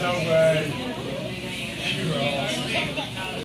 No way.